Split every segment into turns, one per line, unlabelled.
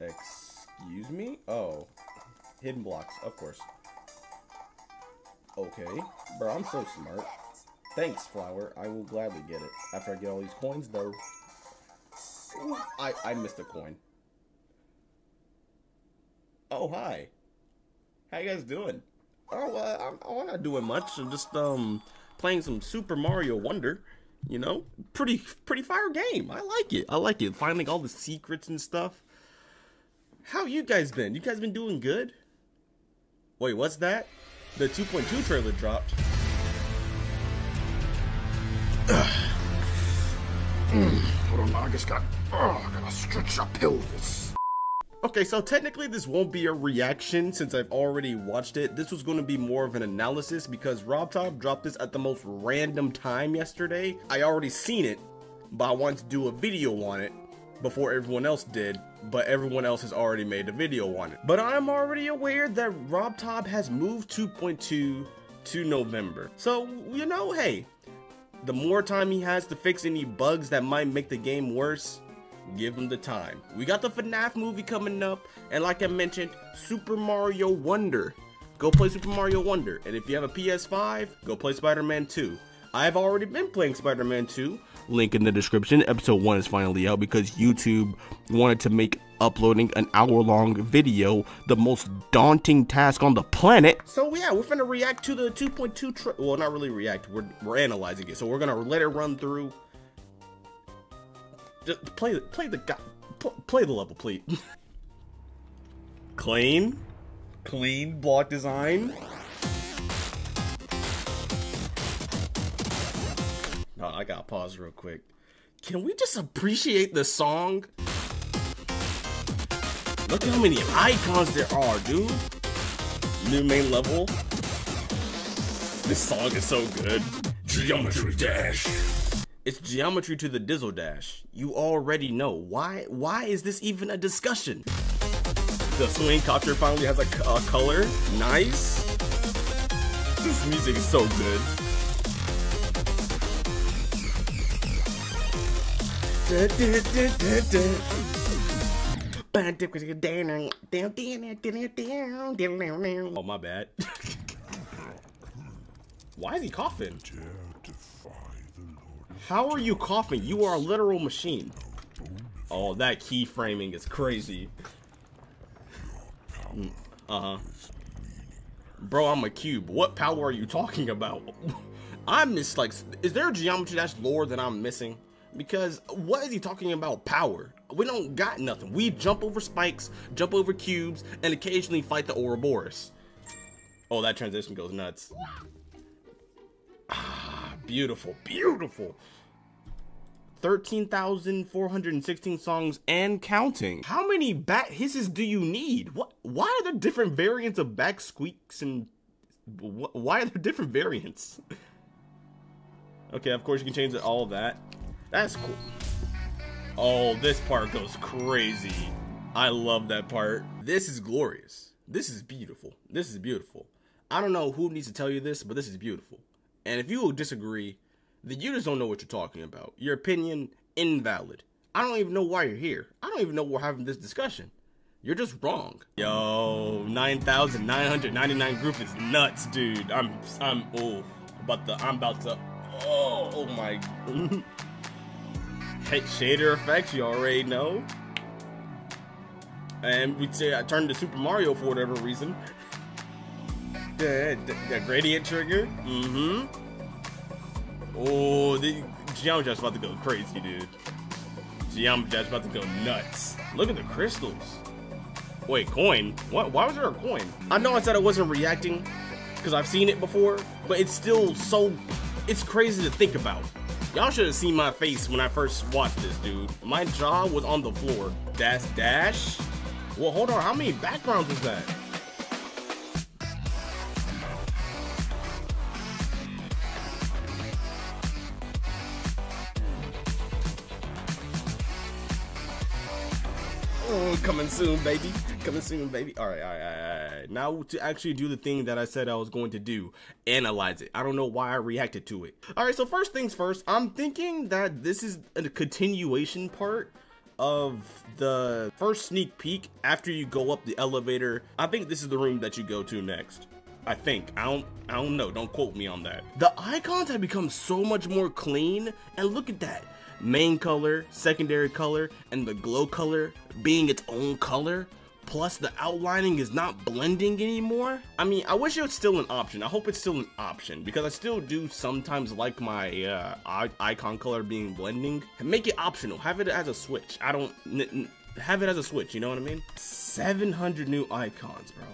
Excuse me? Oh. Hidden blocks, of course. Okay. Bro, I'm so smart. Thanks, Flower. I will gladly get it. After I get all these coins, though. I, I missed a coin. Oh, hi. How you guys doing? Oh, uh, I'm, I'm not doing much. I'm just, um, playing some Super Mario Wonder. You know, pretty, pretty fire game. I like it. I like it. Finding all the secrets and stuff. How you guys been? You guys been doing good? Wait, what's that? The 2.2 trailer dropped.
Hold on, I just got. Oh, I gotta stretch a pelvis.
Okay, so technically this won't be a reaction since I've already watched it. This was going to be more of an analysis because Rob Top dropped this at the most random time yesterday. I already seen it, but I wanted to do a video on it before everyone else did, but everyone else has already made a video on it. But I'm already aware that Rob Top has moved 2.2 to November. So, you know, hey, the more time he has to fix any bugs that might make the game worse, give him the time. We got the FNAF movie coming up, and like I mentioned, Super Mario Wonder. Go play Super Mario Wonder, and if you have a PS5, go play Spider-Man 2. I've already been playing Spider-Man 2. Link in the description. Episode 1 is finally out because YouTube wanted to make uploading an hour-long video the most daunting task on the planet. So yeah, we're gonna react to the 2.2 well, not really react. We're we're analyzing it. So we're gonna let it run through. Just play play the guy play the level, please. Clean, clean block design. I gotta pause real quick. Can we just appreciate the song? Look at how many icons there are, dude. New main level. This song is so good.
Geometry Dash.
It's geometry to the Dizzle Dash. You already know. Why why is this even a discussion? The swing copter finally has a, a color. Nice. This music is so good. Oh my bad. Why is he coughing? How are you coughing? You are a literal machine. Oh, that keyframing is crazy. Mm, Uh-huh. Bro, I'm a cube. What power are you talking about? I'm just like, is there a geometry dash lore that I'm missing? Because what is he talking about power? We don't got nothing. We jump over spikes, jump over cubes, and occasionally fight the Ouroboros. Oh, that transition goes nuts. Ah, beautiful, beautiful. 13,416 songs and counting. How many bat hisses do you need? What? Why are there different variants of back squeaks and wh- why are there different variants? Okay, of course you can change all of that. That's cool. Oh, this part goes crazy. I love that part. This is glorious. This is beautiful. This is beautiful. I don't know who needs to tell you this, but this is beautiful. And if you disagree, then you just don't know what you're talking about. Your opinion invalid. I don't even know why you're here. I don't even know we're having this discussion. You're just wrong. Yo, 9,999 group is nuts, dude. I'm I'm oh about the I'm about to oh, oh my shader effects, you already know. And we'd say I turned to Super Mario for whatever reason. The, the, the gradient trigger. Mm-hmm. Oh, the Geometry Dash about to go crazy, dude. Geometry Dash about to go nuts. Look at the crystals. Wait, coin? What? Why was there a coin? I know I said I wasn't reacting because I've seen it before, but it's still so. It's crazy to think about. Y'all should have seen my face when I first watched this, dude. My jaw was on the floor. That's Dash? Well, hold on. How many backgrounds was that? Oh, coming soon, baby. Coming soon, baby. All right, all right, all right, all right. Now to actually do the thing that I said I was going to do, analyze it. I don't know why I reacted to it. All right, so first things first, I'm thinking that this is a continuation part of the first sneak peek after you go up the elevator. I think this is the room that you go to next. I think. I don't I don't know. Don't quote me on that. The icons have become so much more clean and look at that. Main color, secondary color, and the glow color being its own color plus the outlining is not blending anymore. I mean, I wish it was still an option. I hope it's still an option because I still do sometimes like my uh, icon color being blending. Make it optional. Have it as a switch. I don't have it as a switch. You know what I mean? 700 new icons, bro.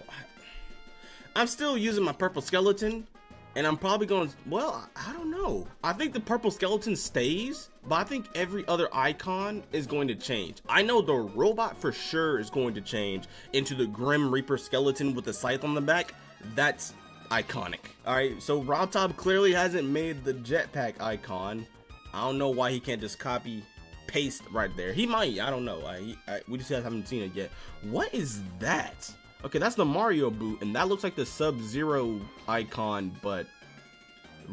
I'm still using my purple skeleton and I'm probably going, well, I don't know. I think the purple skeleton stays, but I think every other icon is going to change. I know the robot for sure is going to change into the Grim Reaper skeleton with the scythe on the back. That's iconic. All right, so RobTop clearly hasn't made the jetpack icon. I don't know why he can't just copy paste right there. He might, I don't know. I, I, we just haven't seen it yet. What is that? Okay, that's the Mario boot, and that looks like the Sub-Zero icon, but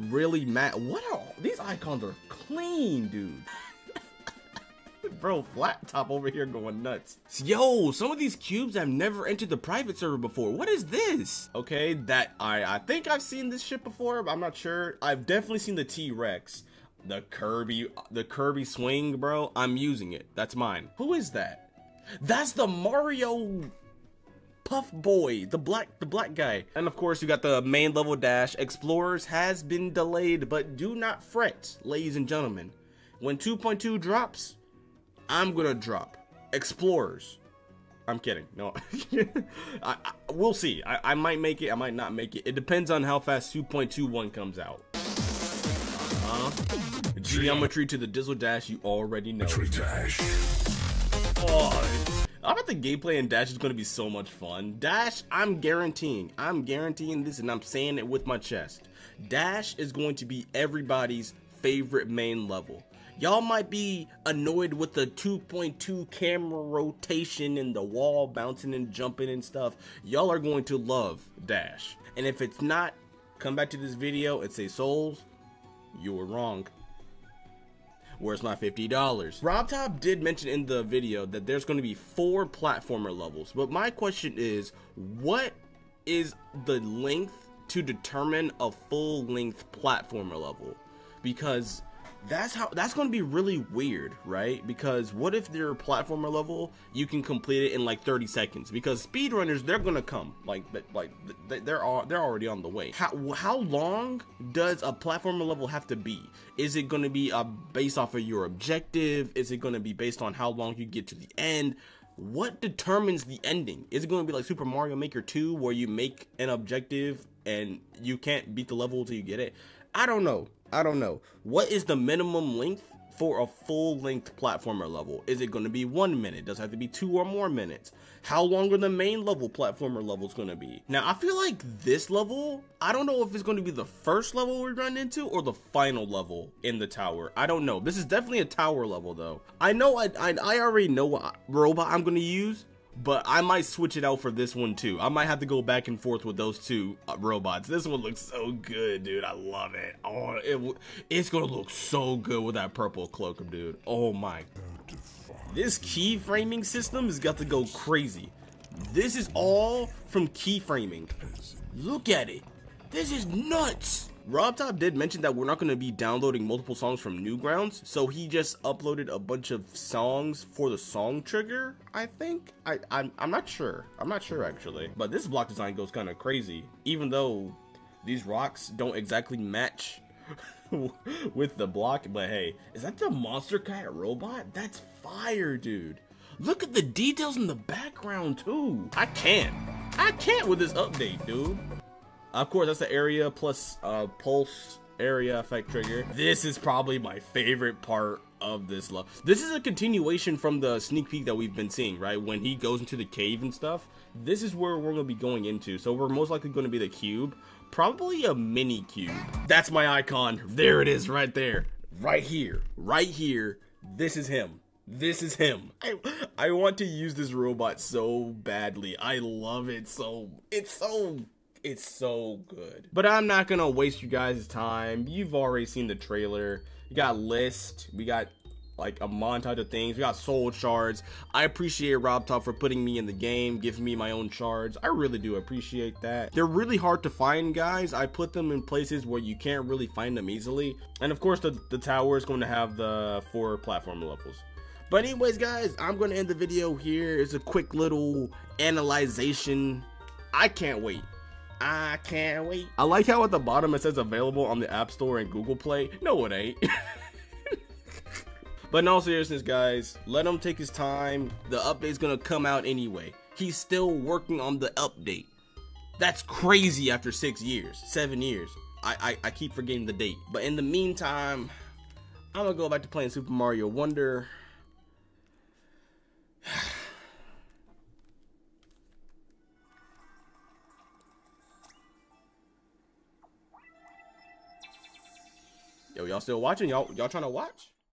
really matte. What are all, these icons are clean, dude. Bro, flat top over here going nuts. Yo, some of these cubes have never entered the private server before. What is this? Okay, that I I think I've seen this shit before, but I'm not sure. I've definitely seen the T-Rex. The Kirby, the Kirby swing, bro. I'm using it. That's mine. Who is that? That's the Mario Puff Boy, the black the black guy. And of course, you got the main level dash. Explorers has been delayed, but do not fret, ladies and gentlemen. When 2.2 drops, I'm gonna drop. Explorers. I'm kidding. No, I, I, we'll see. I, I might make it. I might not make it. It depends on how fast 2.21 comes out. Uh -huh. Geometry to the Dizzle Dash, you already know. Dash. Oh, I bet the gameplay in Dash is going to be so much fun. Dash, I'm guaranteeing, I'm guaranteeing this and I'm saying it with my chest. Dash is going to be everybody's favorite main level. Y'all might be annoyed with the 2.2 camera rotation and the wall bouncing and jumping and stuff. Y'all are going to love Dash. And if it's not, come back to this video and say, Souls, you were wrong. Where's my $50? RobTop did mention in the video that there's going to be four platformer levels, but my question is, what is the length to determine a full length platformer level? Because that's how that's going to be really weird right? Because what if their platformer level you can complete it in like 30 seconds? Because speedrunners they're going to come. Like like they're all they're already on the way. How how long does a platformer level have to be? Is it going to be uh, based off of your objective? Is it going to be based on how long you get to the end? What determines the ending? Is it going to be like super mario maker 2 where you make an objective and you can't beat the level until you get it? I don't know I don't know. What is the minimum length for a full length platformer level? Is it going to be one minute? Does it have to be two or more minutes? How long are the main level platformer levels going to be? Now, I feel like this level, I don't know if it's going to be the first level we run into or the final level in the tower. I don't know. This is definitely a tower level though. I know I, I, I already know what robot I'm going to use but I might switch it out for this one too. I might have to go back and forth with those two uh, robots. This one looks so good, dude. I love it. Oh, it, it's gonna look so good with that purple cloak, dude. Oh my. This keyframing system has got to go crazy. This is all from keyframing. Look at it. This is nuts. RobTop did mention that we're not going to be downloading multiple songs from Newgrounds, so he just uploaded a bunch of songs for the song trigger, I think? I, I'm, I'm not sure. I'm not sure, actually. But this block design goes kind of crazy, even though these rocks don't exactly match with the block. But hey, is that the Monstercat robot? That's fire, dude. Look at the details in the background, too. I can't. I can't with this update, dude. Of course, that's the area plus uh, pulse area effect trigger. This is probably my favorite part of this level. This is a continuation from the sneak peek that we've been seeing, right? When he goes into the cave and stuff. This is where we're going to be going into. So we're most likely going to be the cube. Probably a mini cube. That's my icon. There it is right there. Right here. Right here. This is him. This is him. I, I want to use this robot so badly. I love it so... It's so it's so good. But I'm not gonna waste you guys' time. You've already seen the trailer. You got List. We got like a montage of things. We got soul shards. I appreciate Rob Top for putting me in the game, giving me my own shards. I really do appreciate that. They're really hard to find, guys. I put them in places where you can't really find them easily. And of course, the, the tower is going to have the four platform levels. But anyways, guys, I'm going to end the video here. It's a quick little analyzation. I can't wait. I can't wait. I like how at the bottom it says available on the App Store and Google Play. No, it ain't. but in all seriousness, guys, let him take his time. The update's gonna come out anyway. He's still working on the update. That's crazy after six years, seven years. I, I, I keep forgetting the date. But in the meantime, I'm gonna go back to playing Super Mario Wonder. Yo, y'all still watching? Y'all y'all trying to watch?